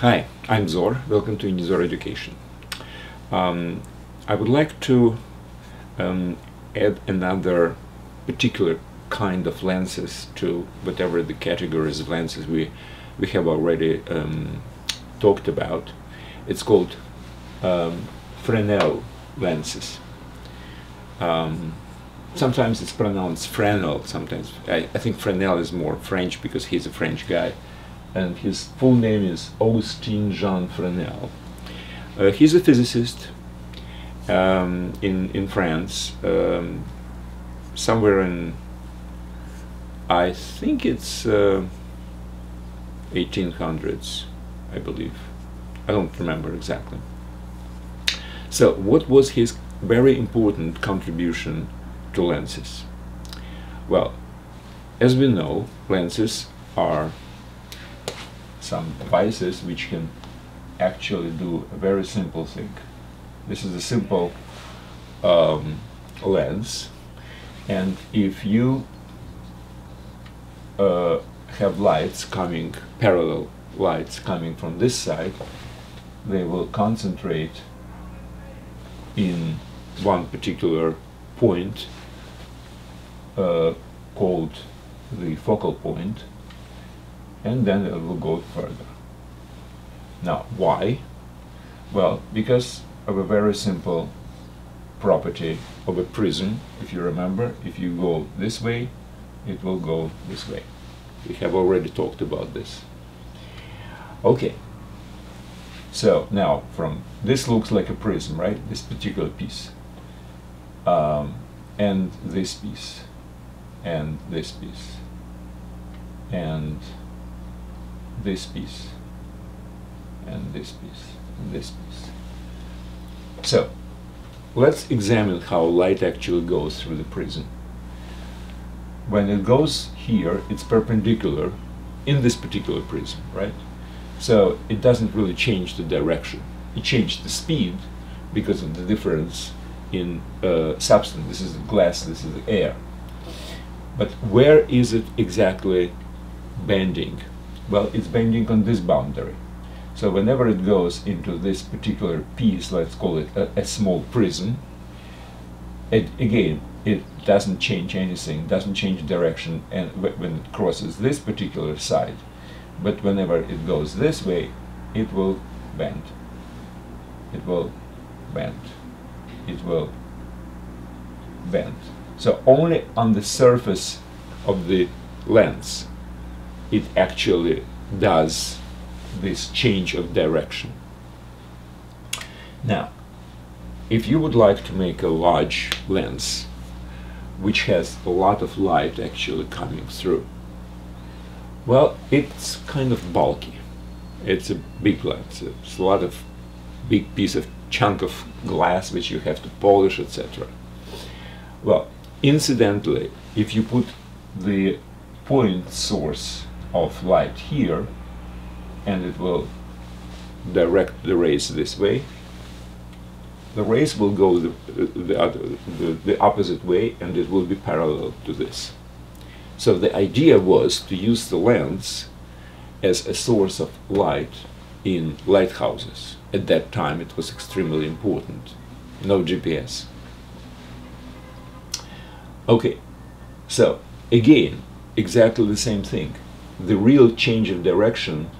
Hi, I'm Zor. Welcome to Zor Education. Um, I would like to um, add another particular kind of lenses to whatever the categories of lenses we we have already um, talked about. It's called um, Fresnel lenses. Um, sometimes it's pronounced Fresnel. Sometimes I, I think Fresnel is more French because he's a French guy and his full name is Augustin Jean Fresnel. Uh, he's a physicist um, in in France, um, somewhere in I think it's uh, 1800s, I believe. I don't remember exactly. So, what was his very important contribution to lenses? Well, as we know, lenses are some devices which can actually do a very simple thing. This is a simple um, lens and if you uh, have lights coming, parallel lights coming from this side, they will concentrate in one particular point uh, called the focal point and then it will go further. Now, why? Well, because of a very simple property of a prism. If you remember, if you go this way, it will go this way. We have already talked about this. Okay. So now, from this looks like a prism, right? This particular piece. Um, and this piece. And this piece. And this piece and this piece and this piece. So let's examine how light actually goes through the prism. When it goes here, it's perpendicular in this particular prism, right? So it doesn't really change the direction. It changed the speed because of the difference in uh, substance. This is glass, this is air. But where is it exactly bending? Well, it's bending on this boundary. So whenever it goes into this particular piece, let's call it a, a small prism, it, again, it doesn't change anything, doesn't change direction and when it crosses this particular side. But whenever it goes this way, it will bend. It will bend. It will bend. So only on the surface of the lens it actually does this change of direction. Now, if you would like to make a large lens which has a lot of light actually coming through, well, it's kind of bulky. It's a big lens. It's a lot of big piece of chunk of glass which you have to polish, etc. Well, incidentally, if you put the point source of light here and it will direct the rays this way. The rays will go the, the, other, the, the opposite way and it will be parallel to this. So the idea was to use the lens as a source of light in lighthouses. At that time it was extremely important. No GPS okay so again exactly the same thing the real change of direction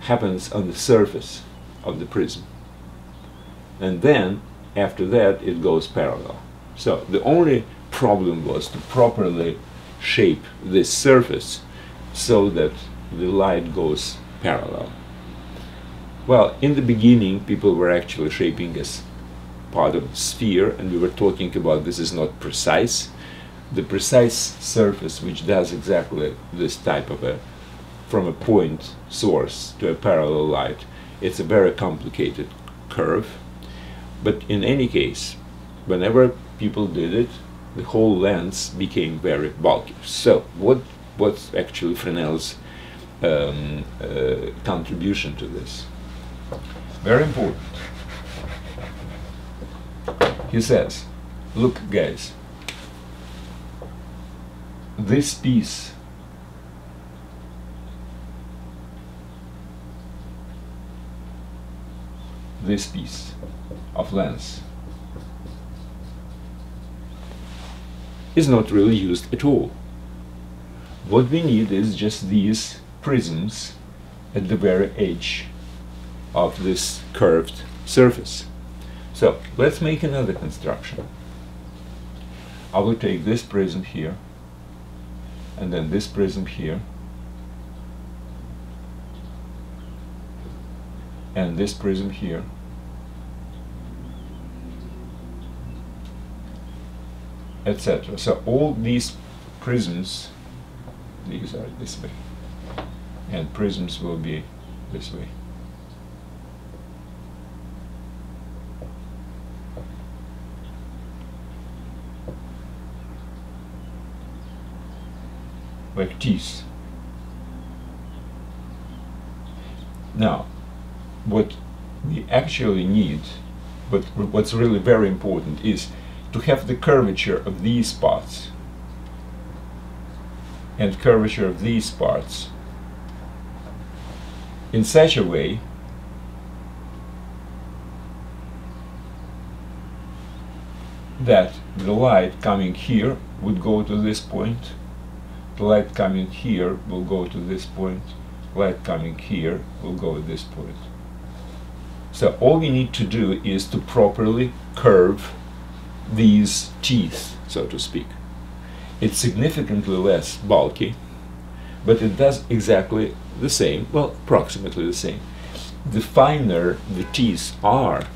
happens on the surface of the prism. And then, after that, it goes parallel. So the only problem was to properly shape this surface so that the light goes parallel. Well, in the beginning, people were actually shaping as part of a sphere, and we were talking about this is not precise, the precise surface which does exactly this type of a from a point source to a parallel light it's a very complicated curve. But in any case whenever people did it the whole lens became very bulky. So what what's actually Fresnel's um, uh, contribution to this? Very important. He says look guys this piece this piece of lens is not really used at all. What we need is just these prisms at the very edge of this curved surface. So let's make another construction. I will take this prism here and then this prism here and this prism here etc. So all these prisms these are this way and prisms will be this way. Like teeth. Now, what we actually need, but what's really very important is to have the curvature of these parts and curvature of these parts in such a way that the light coming here would go to this point light coming here will go to this point, light coming here will go at this point. So all we need to do is to properly curve these teeth, so to speak. It's significantly less bulky, but it does exactly the same, well, approximately the same. The finer the teeth are,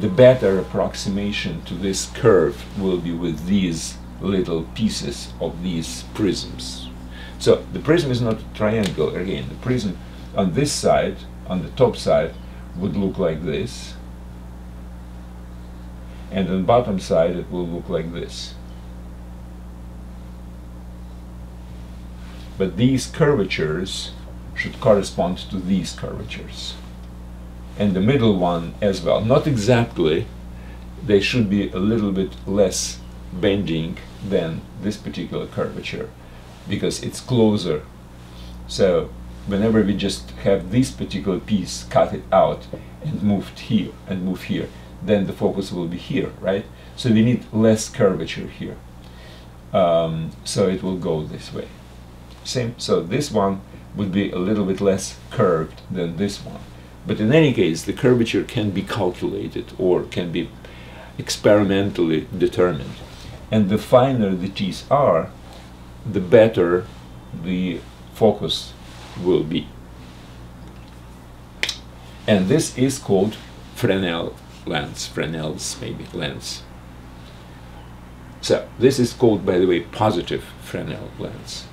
the better approximation to this curve will be with these little pieces of these prisms. So the prism is not a triangle again. The prism on this side, on the top side, would look like this. And on the bottom side it will look like this. But these curvatures should correspond to these curvatures. And the middle one as well. Not exactly, they should be a little bit less bending than this particular curvature because it's closer. So whenever we just have this particular piece, cut it out and moved here and move here, then the focus will be here, right? So we need less curvature here. Um, so it will go this way. Same. So this one would be a little bit less curved than this one. But in any case, the curvature can be calculated or can be experimentally determined. And the finer the teeth are, the better the focus will be. And this is called Fresnel lens, Fresnel's maybe lens. So this is called, by the way, positive Fresnel lens.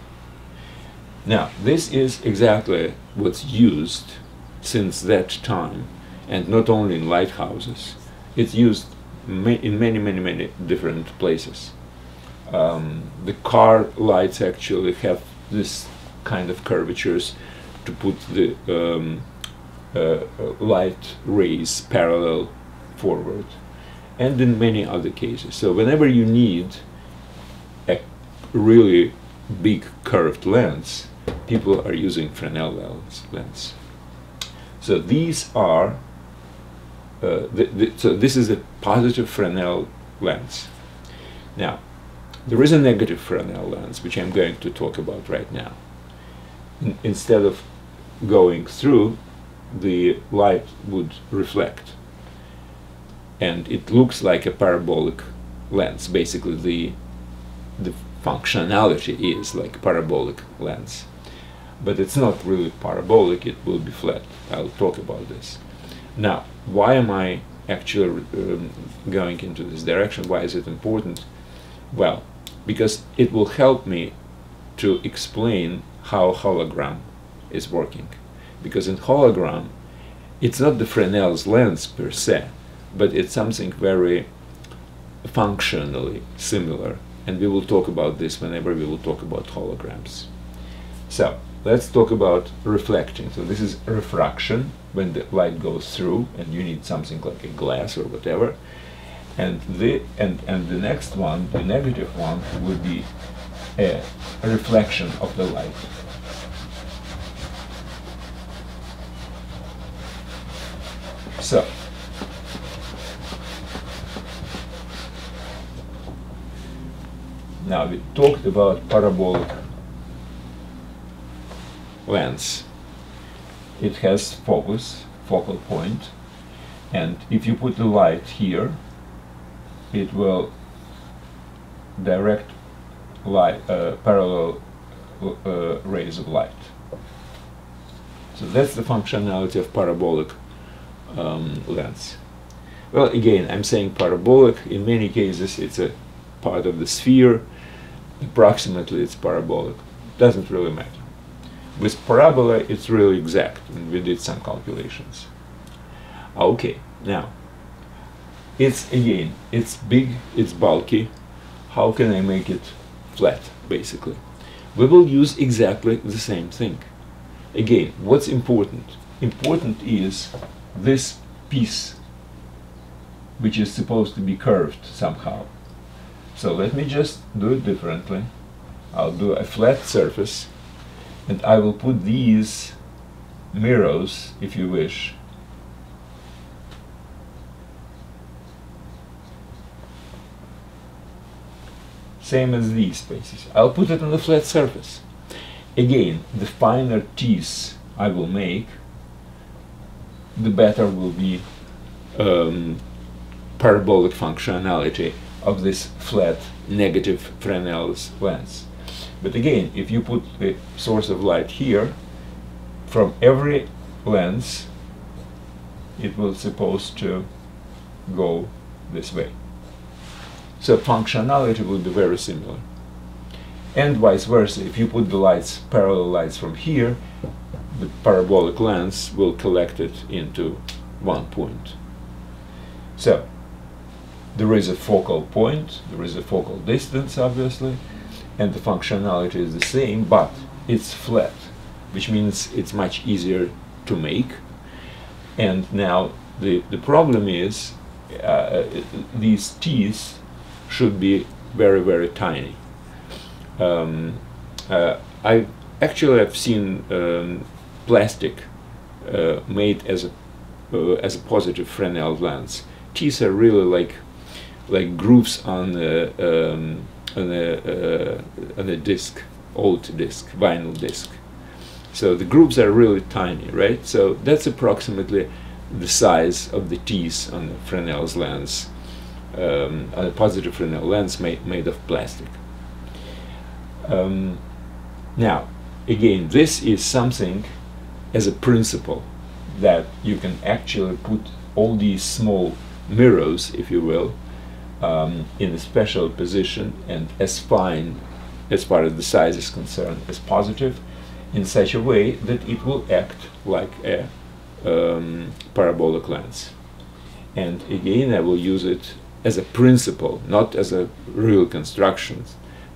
Now, this is exactly what's used since that time, and not only in lighthouses. It's used in many, many, many different places. Um, the car lights actually have this kind of curvatures to put the um, uh, light rays parallel forward and in many other cases. So whenever you need a really big curved lens, people are using Fresnel lens. So these are uh, so this is a positive Fresnel lens. Now, there is a negative Fresnel lens, which I'm going to talk about right now. N instead of going through, the light would reflect. And it looks like a parabolic lens. Basically, the, the functionality is like parabolic lens. But it's not really parabolic, it will be flat. I'll talk about this. Now, why am I actually um, going into this direction? Why is it important? Well, because it will help me to explain how hologram is working. Because in hologram, it's not the Fresnel's lens per se, but it's something very functionally similar. And we will talk about this whenever we will talk about holograms. So, let's talk about reflecting. So this is refraction, when the light goes through and you need something like a glass or whatever. And the, and, and the next one, the negative one, would be a reflection of the light. So, now we talked about parabolic lens. It has focus, focal point, and if you put the light here, it will direct light, uh, parallel uh, rays of light. So that's the functionality of parabolic um, lens. Well, again, I'm saying parabolic. In many cases, it's a part of the sphere. Approximately, it's parabolic. Doesn't really matter. With parabola, it's really exact, and we did some calculations. Ah, okay, now, it's again, it's big, it's bulky. How can I make it flat, basically? We will use exactly the same thing. Again, what's important? Important is this piece, which is supposed to be curved somehow. So let me just do it differently. I'll do a flat surface and I will put these mirrors, if you wish, same as these spaces. I'll put it on the flat surface. Again, the finer teeth I will make, the better will be um, parabolic functionality of this flat negative Fresnel's lens. But again, if you put the source of light here, from every lens, it will supposed to go this way. So functionality will be very similar. And vice versa, if you put the lights, parallel lights from here, the parabolic lens will collect it into one point. So, there is a focal point, there is a focal distance obviously, and the functionality is the same, but it's flat, which means it's much easier to make. And now the, the problem is uh, these teeth should be very, very tiny. Um, uh, I actually have seen um, plastic uh, made as a uh, as a positive Fresnel lens. Teeth are really like like grooves on a, um, on a, uh, on a disc, old disc, vinyl disc. So the grooves are really tiny, right? So that's approximately the size of the teeth on the Fresnel's lens um, a positive Fresnel lens made, made of plastic. Um, now, again, this is something as a principle that you can actually put all these small mirrors, if you will, um, in a special position and as fine as far as the size is concerned as positive in such a way that it will act like a um, parabolic lens. And again, I will use it as a principle, not as a real construction,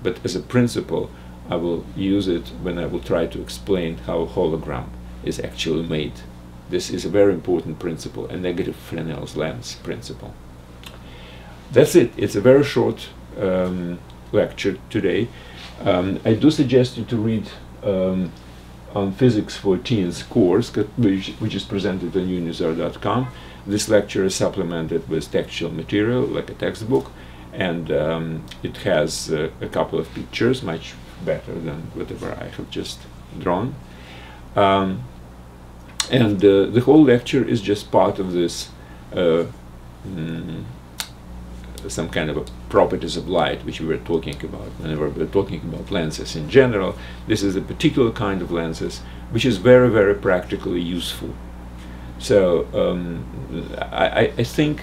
but as a principle, I will use it when I will try to explain how a hologram is actually made. This is a very important principle, a negative Fresnel's lens principle. That's it. It's a very short um, lecture today. Um, I do suggest you to read um, on Physics for Teens course, which, which is presented on unizor.com. This lecture is supplemented with textual material, like a textbook, and um, it has uh, a couple of pictures, much better than whatever I have just drawn. Um, and uh, the whole lecture is just part of this uh, mm, some kind of properties of light which we were talking about whenever we are talking about lenses in general this is a particular kind of lenses which is very very practically useful so um, I, I, think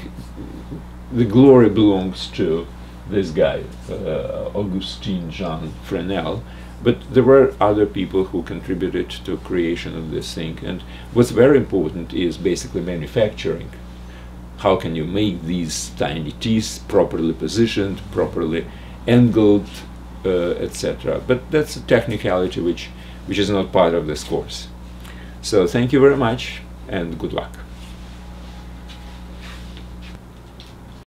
the glory belongs to this guy, uh, Augustin Jean Fresnel, but there were other people who contributed to creation of this thing. And what's very important is basically manufacturing. How can you make these tiny teeth properly positioned, properly angled, uh, etc. But that's a technicality which, which is not part of this course. So thank you very much and good luck.